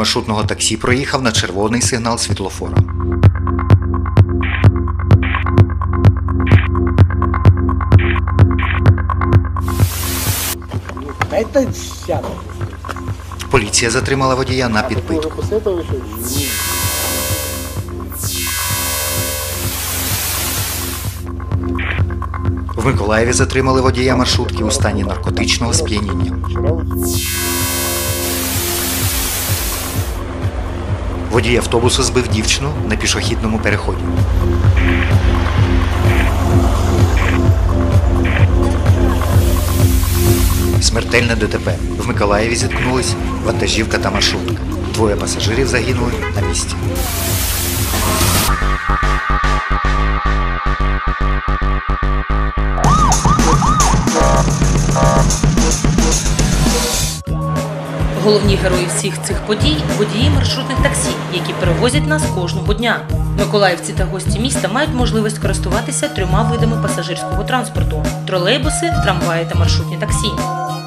Маршрутного таксі проїхав на червоний сигнал світлофора. Поліція затримала водія на підпитку. В Миколаєві затримали водія маршрутки у стані наркотичного сп'яніння. Водій автобусу збив дівчину на пішохідному переході. Смертельне ДТП. В Миколаєві зіткнулись вантажівка та маршрутка. Двоє пасажирів загинули на місці. Головні герої всіх цих подій водії маршрутних таксі, які перевозять нас кожного дня. Миколаївці та гості міста мають можливість користуватися трьома видами пасажирського транспорту: тролейбуси, трамваї та маршрутні таксі.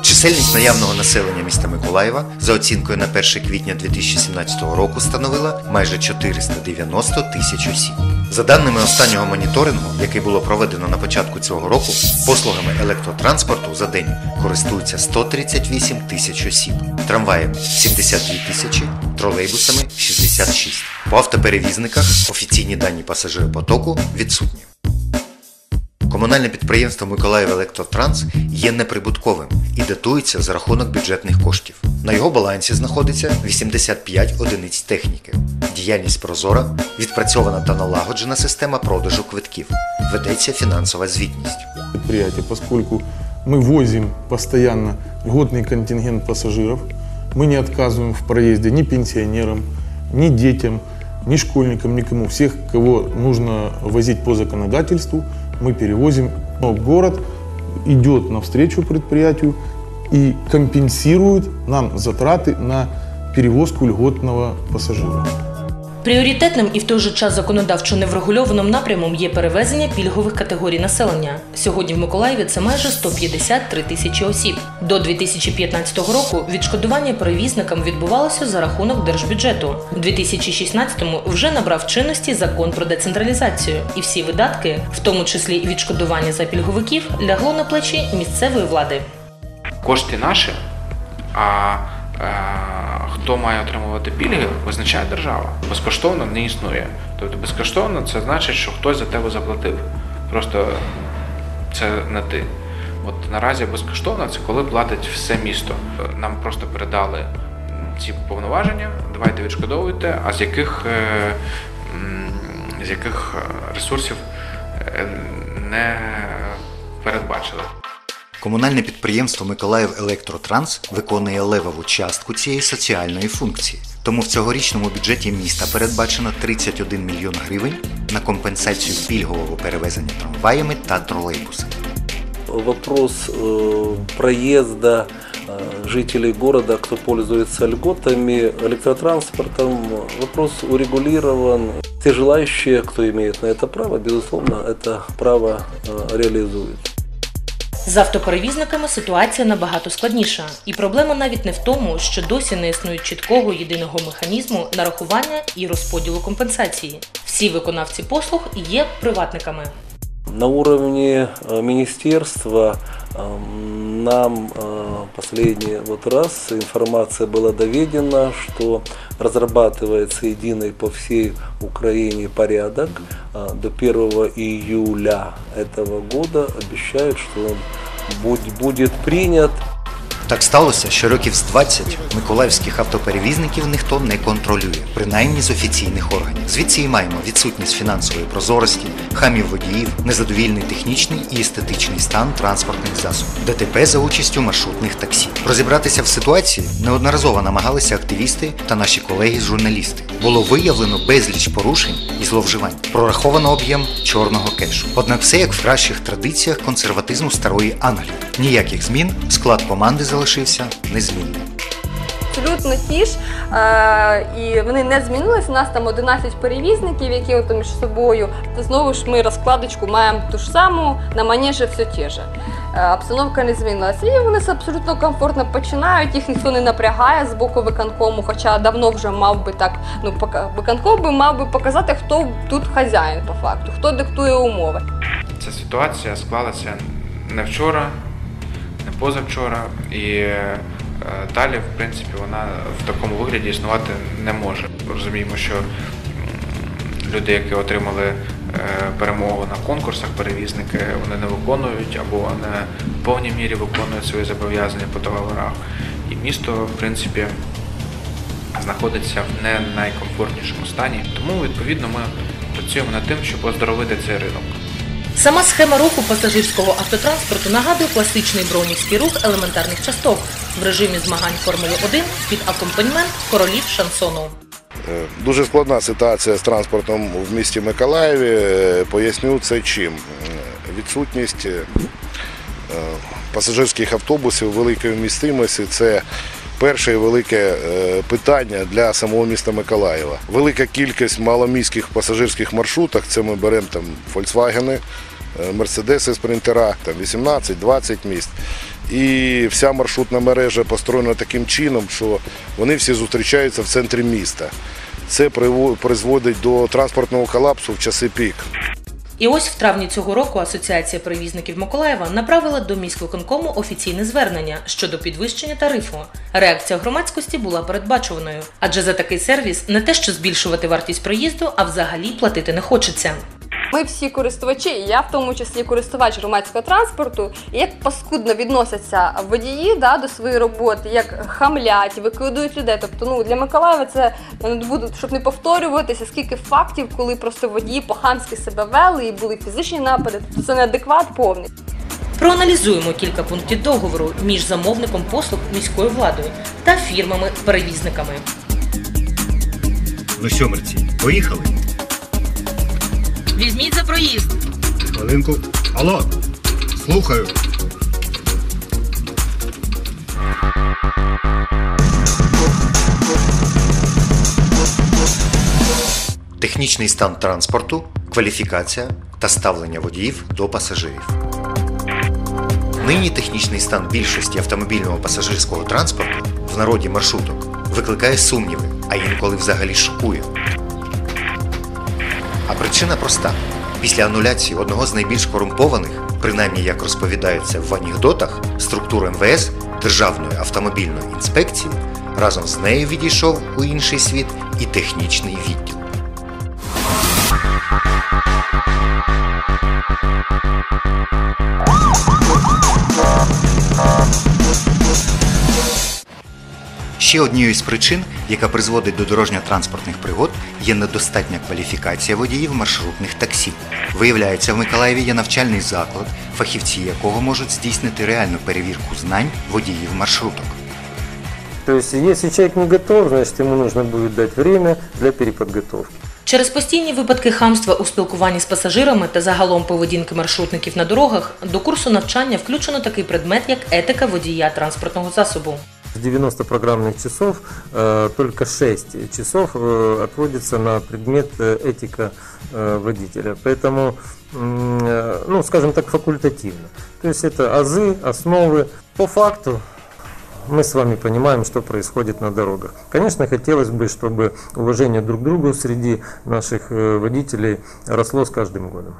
Чисельність наявного населення міста Миколаєва за оцінкою на 1 квітня 2017 року становила майже 490 тисяч осіб. За даними останнього моніторингу, який було проведено на початку цього року, послугами електротранспорту за день користуються 138 тисяч осіб, трамваями 72 тисячі, тролейбусами 66. По автоперевізниках офіційні дані пасажиропотоку відсутні. Комунальне підприємство Миколаїв Електротранс є неприбутковим і датується за рахунок бюджетних коштів. На його балансі знаходиться 85 одиниць техніки. Діяльність прозора, відпрацьована та налагоджена система продажу квитків. Ведеться фінансова звітність. предприятия, поскольку мы возим постоянно льготный контингент пассажиров, мы не отказываем в проезде ни пенсионерам, ни детям, ни школьникам, никому. Всех, кого нужно возить по законодательству, мы перевозим. Но город идет навстречу предприятию и компенсирует нам затраты на перевозку льготного пассажира. Пріоритетним і в той же час законодавчо неврегульованим напрямом є перевезення пільгових категорій населення. Сьогодні в Миколаєві це майже 153 тисячі осіб. До 2015 року відшкодування перевізникам відбувалося за рахунок держбюджету. У 2016-му вже набрав чинності закон про децентралізацію, і всі видатки, в тому числі відшкодування за пільговиків, лягло на плечі місцевої влади. кошти наші, а хто має отримувати пільги, визначає держава. Безкоштовно не існує. Тобто безкоштовно це значить, що хтось за тебе заплатив. Просто це не ти. От наразі безкоштовно це коли платить все місто. Нам просто передали ці повноваження, давайте відшкодовуйте, а з яких, е, з яких е, ресурсів е, не передбачили. Комунальне підприємство Миколаїв Електротранс виконує левову частку цієї соціальної функції. Тому в цьогорічному бюджеті міста передбачено 31 мільйон гривень на компенсацію пільгового перевезення трамваями та тролейбусами. вопрос э, проезда э, жителей города, кто пользуется льготами, электротранспортом, вопрос урегулирован. Те желающие, кто имеет на это право, безусловно, это право э, реализуют. З автоперевізниками ситуація набагато складніша, і проблема навіть не в тому, що досі не існує чіткого єдиного механізму нарахування і розподілу компенсації. Всі виконавці послуг є приватниками. На уровне э, министерства эм, нам э, последний вот раз информация была доведена, что разрабатывается единый по всей Украине порядок. Э, До 1 июля этого года обещают, что он будет принят. Так сталося, що років з 20 миколаївських автоперевізників ніхто не контролює, принаймні з офіційних органів. Звідси і маємо відсутність фінансової прозорості, хамів водіїв, незадовільний технічний і естетичний стан транспортних засобів, ДТП за участю маршрутних таксі. Розібратися в ситуації неодноразово намагалися активісти та наші колеги-журналісти. Було виявлено безліч порушень і зловживань. Прораховано об'єм чорного кешу. Однак все як в кращих традиціях консерватизму старої Англії. Ніяких змін, склад команди залишився незмінним. абсолютно ті ж, е, і вони не змінилися. У нас там 11 перевізників, які от між собою. Та знову ж ми розкладочку маємо ту ж саму, на манежі все те же. Обстановка не змінилася. І вони абсолютно комфортно починають, їх ніхто не напрягає з боку виконкому, хоча давно вже мав би так, ну пока- виконком би мав би показати, хто тут хазяїн по факту, хто диктує умови. Ця ситуація склалася не вчора, не позавчора, і е, далі, в принципі, вона в такому вигляді існувати не може. Розуміємо, що люди, які отримали е, перемогу на конкурсах, перевізники, вони не виконують або не в повній мірі виконують свої зобов'язання по договорах. І місто, в принципі, знаходиться в не найкомфортнішому стані. Тому, відповідно, ми працюємо над тим, щоб оздоровити цей ринок. Сама схема руху пасажирського автотранспорту нагадує класичний бронівський рух елементарних часток в режимі змагань Формули 1 під акомпаньмент королів шансону. Е, Дуже складна ситуація з транспортом в місті Миколаєві. Е, Поясню це чим. Е, Відсутність пасажирських автобусів великої вмістимості це перше велике е, питання для самого міста Миколаєва. Велика кількість маломіських пасажирських маршруток, це ми беремо там Volkswagen, Мерседеси, спринтера, там 18-20 місць. І вся маршрутна мережа построєна таким чином, що вони всі зустрічаються в центрі міста. Це призводить до транспортного колапсу в часи пік. І ось в травні цього року Асоціація перевізників Миколаєва направила до міськвиконкому офіційне звернення щодо підвищення тарифу. Реакція громадськості була передбачуваною, адже за такий сервіс не те, що збільшувати вартість проїзду, а взагалі платити не хочеться. Ми всі користувачі, і я в тому числі користувач громадського транспорту, і як паскудно відносяться водії да, до своєї роботи, як хамлять, викидують людей. Тобто, ну для Миколаєва це я не буду, щоб не повторюватися, скільки фактів, коли просто водії по-хамськи себе вели і були фізичні напади. Тобто це неадекват повний. Проаналізуємо кілька пунктів договору між замовником послуг міською владою та фірмами-перевізниками. Ну що, мерці, поїхали? Візьміть за проїзд. Хвилинку. Алло, слухаю. Технічний стан транспорту, кваліфікація та ставлення водіїв до пасажирів. Нині технічний стан більшості автомобільного пасажирського транспорту в народі маршруток викликає сумніви, а інколи взагалі шокує. А причина проста: після ануляції одного з найбільш корумпованих, принаймні як розповідається в анекдотах, структур МВС Державної автомобільної інспекції разом з нею відійшов у інший світ і технічний відділ. Ще однією з причин, яка призводить до дорожньо-транспортних пригод, є недостатня кваліфікація водіїв маршрутних таксі. Виявляється, в Миколаєві є навчальний заклад, фахівці якого можуть здійснити реальну перевірку знань водіїв маршруток. То есть, если человек не готов, значит, ему нужно будет дать время для переподготовки. Через постійні випадки хамства у спілкуванні з пасажирами та загалом поведінки маршрутників на дорогах до курсу навчання включено такий предмет, як етика водія транспортного засобу. С 90 программных часов э, только 6 часов э, отводится на предмет э, этика водителя. Поэтому, ну, скажем так, факультативно. То есть это азы, основы. По факту мы с вами понимаем, что происходит на дорогах. Конечно, хотелось бы, чтобы уважение друг к другу среди наших водителей росло с каждым годом.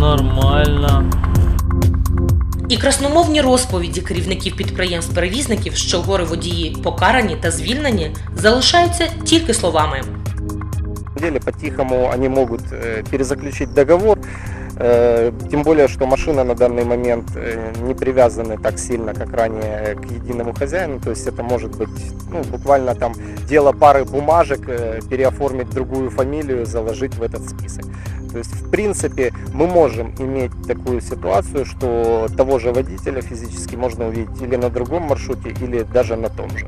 Нормально. І красномовні розповіді керівників підприємств-перевізників, що гори водії покарані та звільнені, залишаються тільки словами. По-тихому вони можуть перезаключити перезаключить договор, э, тем более, что машины на данный момент э, не привязаны так сильно, как ранее к единому хозяину, то есть это может быть ну, буквально там дело пары бумажек, э, переоформить другую фамилию, заложить в этот список. То есть, в принципе, мы можем иметь такую ситуацию, что того же водителя физически можно увидеть или на другом маршруте, или даже на том же.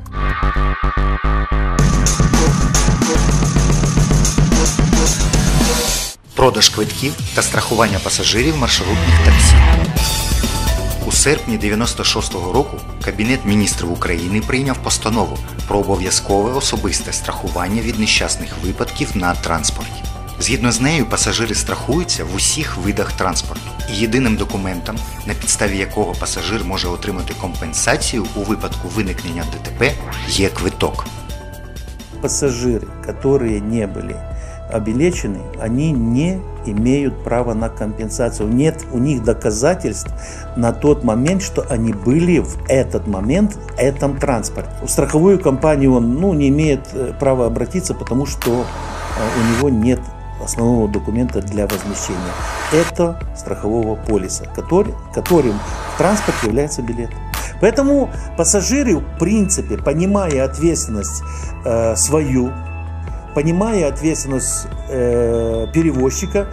продаж квитків та страхування пасажирів маршрутних таксі. У серпні 96-го року Кабінет міністрів України прийняв постанову про обов'язкове особисте страхування від нещасних випадків на транспорті. Згідно з нею, пасажири страхуються в усіх видах транспорту. І єдиним документом, на підставі якого пасажир може отримати компенсацію у випадку виникнення ДТП, є квиток. пассажиры, которые не были обелечены, они не имеют права на компенсацию. Нет у них доказательств на тот момент, что они были в этот момент в этом транспорте. В страховую компанию он ну, не имеет э, права обратиться, потому что э, у него нет основного документа для возмещения. Это страхового полиса, который, которым в транспорте является билет. Поэтому пассажиры, в принципе, понимая ответственность э, свою, понимая ответственность э, перевозчика,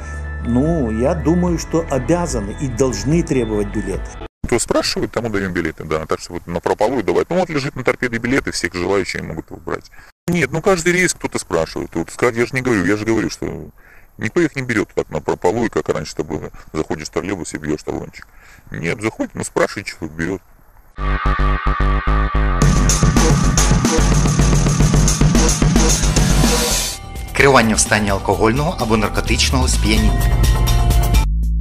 ну, я думаю, что обязаны и должны требовать билет. Кто спрашивает, тому даем билеты, да. Так что вот на прополую давать. Ну вот лежит на торпеде билеты, всех желающие могут его брать. Нет, ну каждый рейс кто-то спрашивает. Вот я же не говорю, я же говорю, что никто их не берет так на прополую, как раньше это было. Заходишь в троллейбус и бьешь талончик. Нет, заходит, ну спрашивает, человек берет. Керування в стані алкогольного або наркотичного сп'яніння.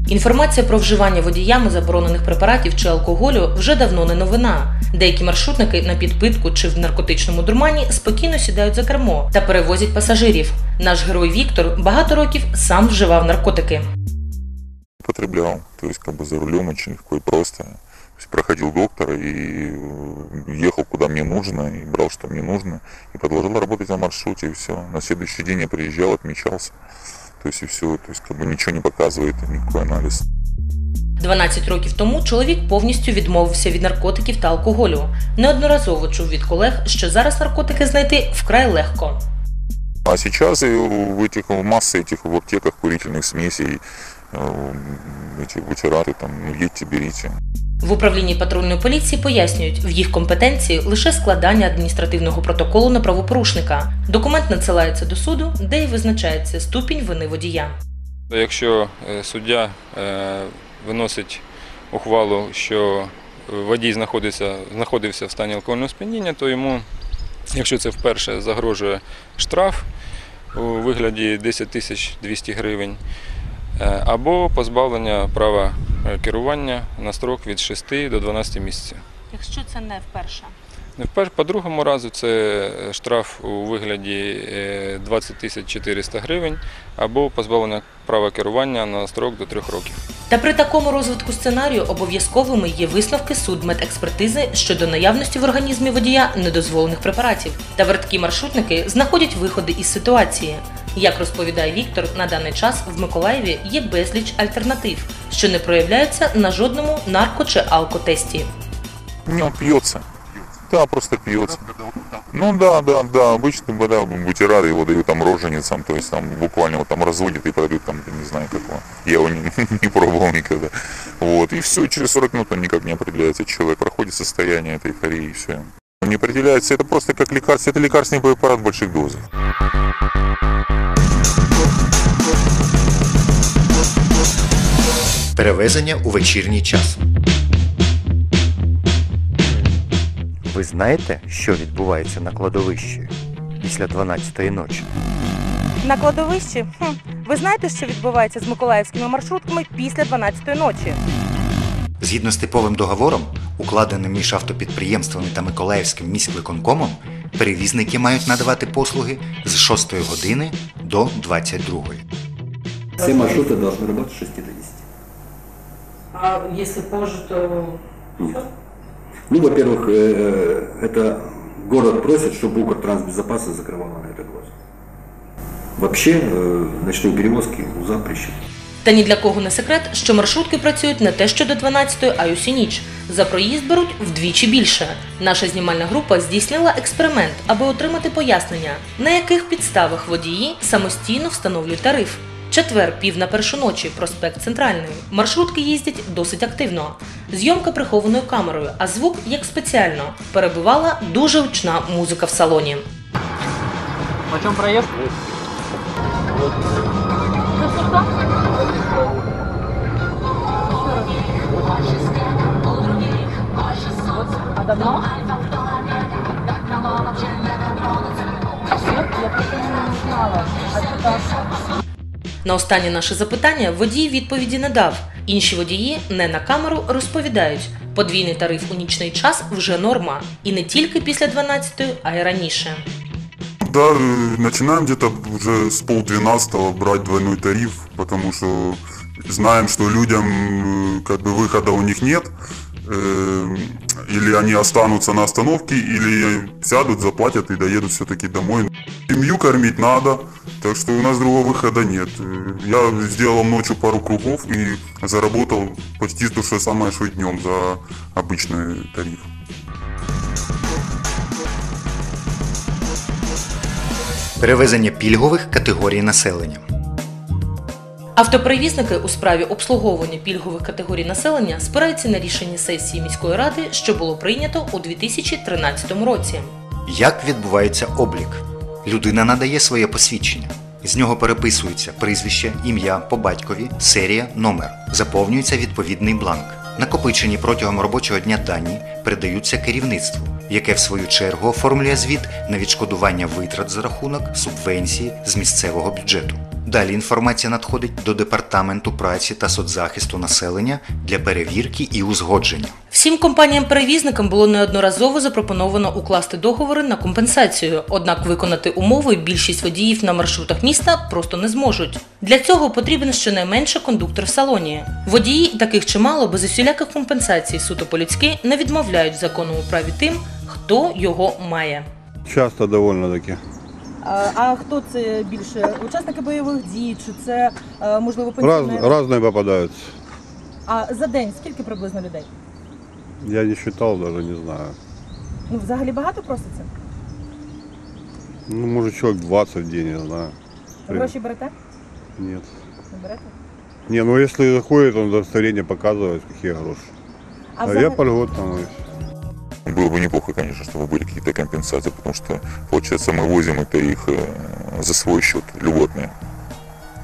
Інформація про вживання водіями заборонених препаратів чи алкоголю вже давно не новина. Деякі маршрутники на підпитку чи в наркотичному дурмані спокійно сідають за кермо та перевозять пасажирів. Наш герой Віктор багато років сам вживав наркотики. Употреблял. То есть как бы за рулем очень легко и просто То есть проходил доктора и э, ехал куда мне нужно, и брал, что мне нужно, и продолжал работать на маршруте, и все. На следующий день я приезжал, отмечался. То есть и все. То есть как бы ничего не показывает, никакой анализ. 12 років тому чоловік повністю відмовився від наркотиків та алкоголю. Неодноразово чув від колег, що зараз наркотики знайти вкрай легко. А сейчас и в этих в массе этих в аптеках курительных смесей, э, эти бутераты там, едьте, берите. В управлінні патрульної поліції пояснюють, в їх компетенції лише складання адміністративного протоколу на правопорушника. Документ надсилається до суду, де й визначається ступінь вини водія. Якщо е, суддя е, виносить ухвалу, що водій знаходиться, знаходився в стані алкогольного сп'яніння, то йому, якщо це вперше загрожує штраф у вигляді 10 тисяч 200 гривень, е, або позбавлення права керування на строк від 6 до 12 місяців. Якщо це не вперше. Не вперше, по другому разу це штраф у вигляді е, 20 тисяч 400 гривень або позбавлення права керування на строк до 3 років. Та при такому розвитку сценарію обов'язковими є висновки судмедекспертизи щодо наявності в організмі водія недозволених препаратів. Та верткі маршрутники знаходять виходи із ситуації. Як розповідає Віктор, на даний час в Миколаєві є безліч альтернатив, що не проявляються на жодному нарко чи алкотесті. Не, он пьется. Да, просто пьется. Ну да, да, да, обычно да, бутерады его дают там роженицам, то есть там буквально вот там разводят и подают там, я не знаю какого. Я его не, не пробовал никогда. Вот, и все, через 40 минут он никак не определяется. Человек проходит состояние этой эйфории и все. Он не определяется, это просто как лекарство, это лекарственный препарат в больших дозах. Перевезення у вечірній час. Ви знаєте, що відбувається на кладовищі після 12-ї ночі? На кладовищі? Хм. Ви знаєте, що відбувається з миколаївськими маршрутками після 12-ї ночі? Згідно з типовим договором, укладеним між автопідприємствами та Миколаївським міськвиконкомом, перевізники мають надавати послуги з 6 години до 22. Все маршруты должны работать с 6 до 10. А якщо позже, то Ну, во-первых, э, это город просит, чтобы Укртрансбезопасность закрывала на это глаз. Вообще, э, ночные перевозки запрещены. Та ні для кого не секрет, що маршрутки працюють не те, що до 12-ї, а й усю ніч. За проїзд беруть вдвічі більше. Наша знімальна група здійснила експеримент, аби отримати пояснення, на яких підставах водії самостійно встановлюють тариф. Четвер, пів на першу ночі, проспект Центральний. Маршрутки їздять досить активно. Зйомка прихованою камерою, а звук як спеціально. Перебивала дуже гучна музика в салоні. Почем проезд? А давно? Я просто не знала. А це так? На останнє наше запитання водій відповіді не дав. Інші водії не на камеру розповідають. Подвійний тариф у нічний час вже норма. І не тільки після 12-ї, а й раніше. Да, э, начинаем где-то уже с полдвенадцатого брать двойной тариф, потому что знаем, что людям э, как бы выхода у них нет. Э, Или они останутся на остановке, или сядут, заплатят и доедут все-таки домой. Семью кормить надо, так что у нас другого выхода нет. Э, Я сделал ночью пару кругов и заработал почти то же самое, что и днем за обычный тариф. Перевезення пільгових категорій населення. Автоперевізники у справі обслуговування пільгових категорій населення спираються на рішення сесії міської ради, що було прийнято у 2013 році. Як відбувається облік? Людина надає своє посвідчення. З нього переписується прізвище, ім'я по батькові, серія, номер. Заповнюється відповідний бланк. Накопичені протягом робочого дня дані передаються керівництву, яке в свою чергу оформлює звіт на відшкодування витрат за рахунок субвенції з місцевого бюджету. Далі інформація надходить до департаменту праці та соцзахисту населення для перевірки і узгодження. Всім компаніям-перевізникам було неодноразово запропоновано укласти договори на компенсацію, однак виконати умови більшість водіїв на маршрутах міста просто не зможуть. Для цього потрібен щонайменше кондуктор в салоні. Водії, таких чимало, без усіляких компенсацій суто по-людськи не відмовляють в законному праві тим, хто його має. Часто довольно-таки. А, а хто це більше? Учасники бойових дій, чи це е, можливо Раз, пенсіонери? разные попадаются. А за день скільки приблизно людей? Я не считал, даже не знаю. Ну взагалі багато проситься? Ну, может, человек 20 в день, я знаю. Гроші берете? Нет. Не берете? Не, ну если заходит, он удостоверение показывает, какие гроши. А А, взагалі- я по льготам. и Было бы неплохо, конечно, чтобы были какие-то компенсации, потому что, получается, мы возим это их э, за свой счет, льготные.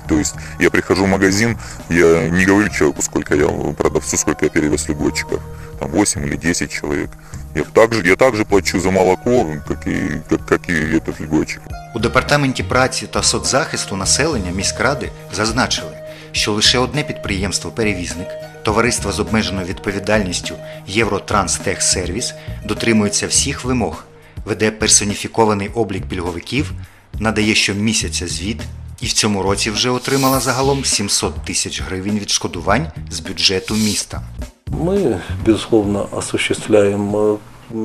То есть я прихожу в магазин, я не говорю человеку, сколько я продавцу, сколько я перевез льготчиков, там 8 или 10 человек. Я также, я также плачу за молоко, как и, как, как и этот льготчик. У департаменті праці та соцзахисту населення міськради зазначили, що лише одне підприємство-перевізник, товариство з обмеженою відповідальністю Євротранстехсервіс дотримується всіх вимог, веде персоніфікований облік пільговиків, надає щомісяця звіт і в цьому році вже отримала загалом 700 тисяч гривень відшкодувань з бюджету міста. Ми безусловно, осуществляем э,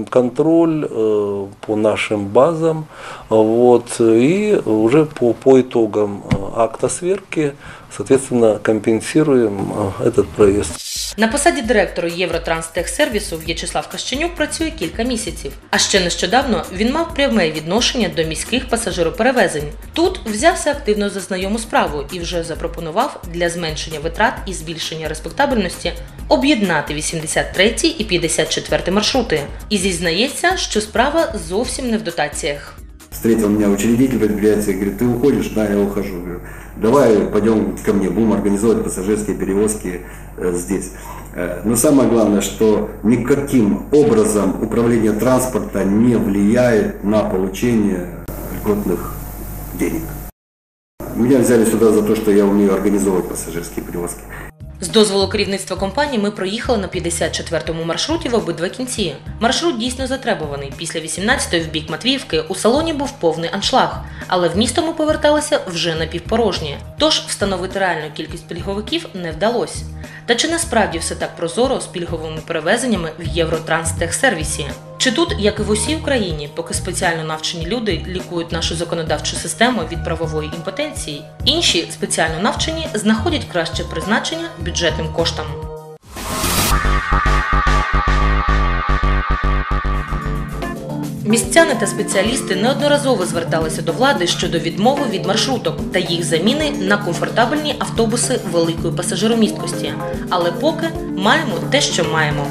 контроль э, по нашим базам, вот, и уже по, по итогам э, акта сверки, соответственно, компенсируем э, этот проезд. На посаді директора Євротранстехсервісу В'ячеслав Кащенюк працює кілька місяців. А ще нещодавно він мав пряме відношення до міських пасажироперевезень. Тут взявся активно за знайому справу і вже запропонував для зменшення витрат і збільшення респектабельності об'єднати 83 і 54 маршрути. І зізнається, що справа зовсім не в дотаціях. Встретил меня учредитель предприятия, говорит, ты уходишь? Да, я ухожу. Говорю, давай пойдем ко мне, будем организовывать пассажирские перевозки э, здесь. Э, но самое главное, что никаким образом управление транспорта не влияет на получение льготных денег. Меня взяли сюда за то, что я умею организовывать пассажирские перевозки. З дозволу керівництва компанії ми проїхали на 54-му маршруті в обидва кінці. Маршрут дійсно затребуваний. Після 18-ї в бік Матвіївки у салоні був повний аншлаг, але в місто ми поверталися вже напівпорожні. Тож встановити реальну кількість пільговиків не вдалося. Та чи насправді все так прозоро з пільговими перевезеннями в Євротранстехсервісі? Чи тут, як і в усій Україні, поки спеціально навчені люди лікують нашу законодавчу систему від правової імпотенції, інші спеціально навчені знаходять краще призначення бюджетним коштам. Містяни та спеціалісти неодноразово зверталися до влади щодо відмови від маршруток та їх заміни на комфортабельні автобуси великої пасажиромісткості. Але поки маємо те, що маємо.